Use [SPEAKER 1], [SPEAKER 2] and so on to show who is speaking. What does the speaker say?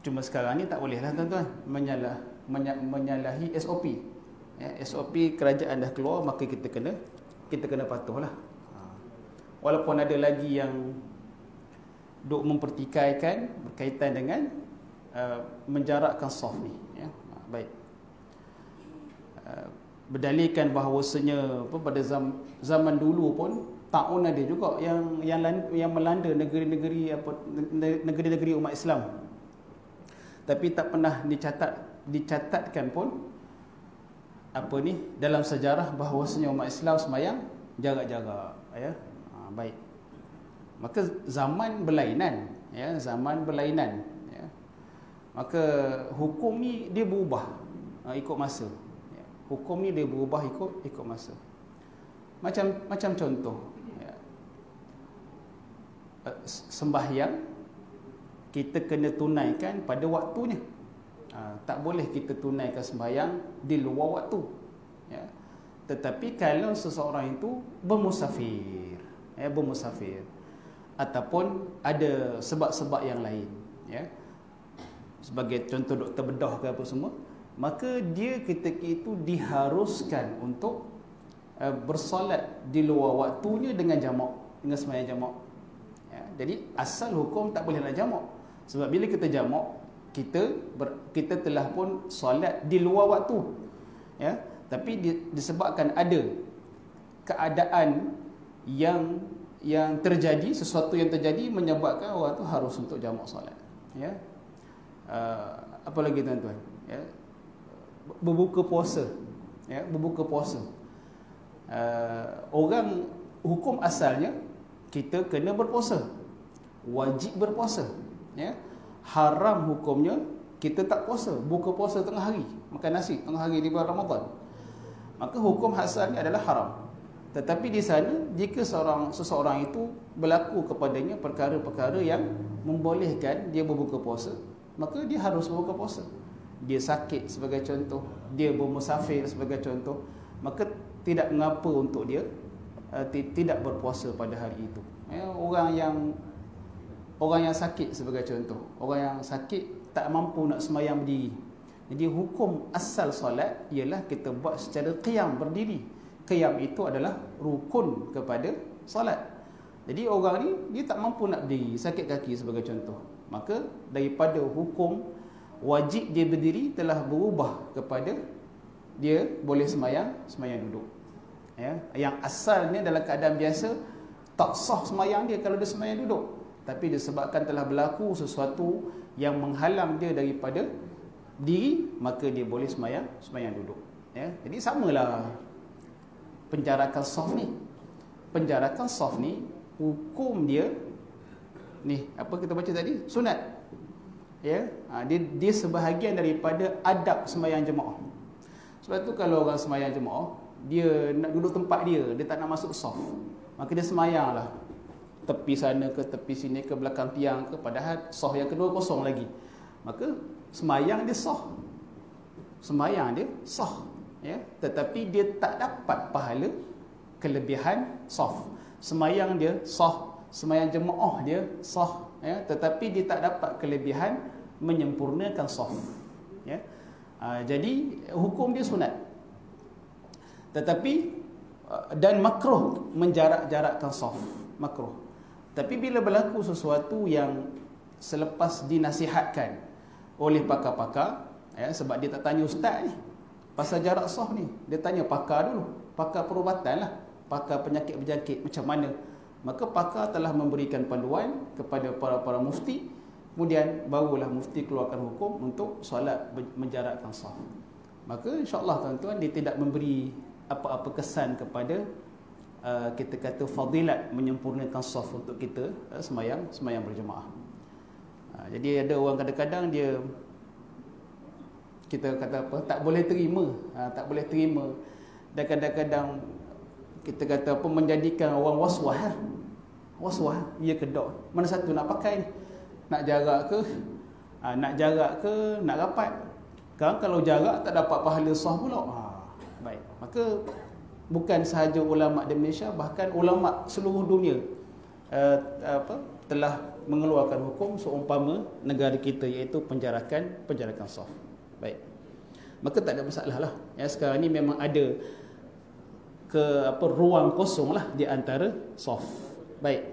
[SPEAKER 1] cuma sekarang ni tak boleh lah tuan-tuan menyalah menyalahi SOP ya, SOP kerajaan dah keluar maka kita kena kita kena patuhlah ha. walaupun ada lagi yang duk mempertikaikan berkaitan dengan uh, menjarakkan soft ni ya. Ha, baik uh, berdalilkan bahawasanya apa, pada zaman, zaman dulu pun taun ada juga yang yang yang melanda negeri-negeri apa negeri-negeri umat Islam. Tapi tak pernah dicatat dicatatkan pun apa ni dalam sejarah bahawasanya umat Islam semayang jarak-jarak ya. Ha, baik. Maka zaman berlainan ya, zaman berlainan ya. Maka hukum ni dia berubah ha, ikut masa. Ya. Hukum ni dia berubah ikut ikut masa. Macam macam contoh Eh, sembahyang kita kena tunaikan pada waktunya. Ha, tak boleh kita tunaikan sembahyang di luar waktu. Ya. Tetapi kalau seseorang itu bermusafir, ya, bermusafir ataupun ada sebab-sebab yang lain, ya. Sebagai contoh doktor bedah ke apa semua, maka dia ketika itu diharuskan untuk uh, bersolat di luar waktunya dengan jamak, dengan sembahyang jamak. Jadi asal hukum tak boleh nak jamak. Sebab bila kita jamak, kita ber, kita telah pun solat di luar waktu. Ya. Tapi disebabkan ada keadaan yang yang terjadi, sesuatu yang terjadi menyebabkan orang tu harus untuk jamak solat. Ya. Uh, apa lagi tuan-tuan? Ya. Berbuka puasa. Ya, berbuka puasa. Uh, orang hukum asalnya kita kena berpuasa wajib berpuasa ya. Haram hukumnya kita tak puasa. Buka puasa tengah hari. Makan nasi tengah hari di bulan Ramadan. Maka hukum asalnya adalah haram. Tetapi di sana jika seorang seseorang itu berlaku kepadanya perkara-perkara yang membolehkan dia berbuka puasa maka dia harus berbuka puasa. Dia sakit sebagai contoh dia bermusafir sebagai contoh maka tidak mengapa untuk dia uh, tidak berpuasa pada hari itu. Ya, orang yang orang yang sakit sebagai contoh. Orang yang sakit tak mampu nak semayang berdiri. Jadi hukum asal solat ialah kita buat secara qiyam berdiri. Qiyam itu adalah rukun kepada solat. Jadi orang ni dia tak mampu nak berdiri sakit kaki sebagai contoh. Maka daripada hukum wajib dia berdiri telah berubah kepada dia boleh semayang semayang duduk. Ya yang asalnya dalam keadaan biasa tak sah semayang dia kalau dia semayang duduk tapi disebabkan telah berlaku sesuatu yang menghalang dia daripada diri maka dia boleh semayang semayang duduk. Ya jadi samalah. Penjarakan soft ni. Penjarakan soft ni hukum dia ni apa kita baca tadi? Sunat. Ya ha, dia dia sebahagian daripada adab semayang jemaah. Sebab tu kalau orang semayang jemaah dia nak duduk tempat dia dia tak nak masuk soft maka dia semayanglah tepi sana ke tepi sini ke belakang tiang ke padahal soh yang kedua kosong lagi. Maka semayang dia soh. Semayang dia soh ya. Tetapi dia tak dapat pahala kelebihan soh. Semayang dia soh semayang jemaah dia soh ya. Tetapi dia tak dapat kelebihan menyempurnakan soh ya. Ha, jadi hukum dia sunat. Tetapi dan makruh menjarak-jarakkan sof makruh tapi bila berlaku sesuatu yang selepas dinasihatkan oleh pakar-pakar, ya, sebab dia tak tanya ustaz ni, pasal jarak sah ni, dia tanya pakar dulu, pakar perubatan lah, pakar penyakit-penyakit macam mana. Maka pakar telah memberikan panduan kepada para-para mufti, kemudian barulah mufti keluarkan hukum untuk solat menjarakkan sah. Maka insyaAllah tuan-tuan, dia tidak memberi apa-apa kesan kepada Uh, kita kata fadilat menyempurnakan saf untuk kita uh, semayang semayang berjemaah. Uh, jadi ada orang kadang-kadang dia kita kata apa tak boleh terima, uh, tak boleh terima. Dan kadang-kadang kita kata apa menjadikan orang waswah eh? waswah ia kedok. Mana satu nak pakai nak jarak ke? Uh, nak jarak ke? Nak rapat? Kan kalau jarak tak dapat pahala sah pula. Ha, baik. Maka bukan sahaja ulama di Malaysia bahkan ulama seluruh dunia uh, apa telah mengeluarkan hukum seumpama negara kita iaitu penjarakan penjarakan soft. Baik. Maka tak ada masalah lah. Ya, sekarang ni memang ada ke apa ruang kosong lah di antara soft. Baik.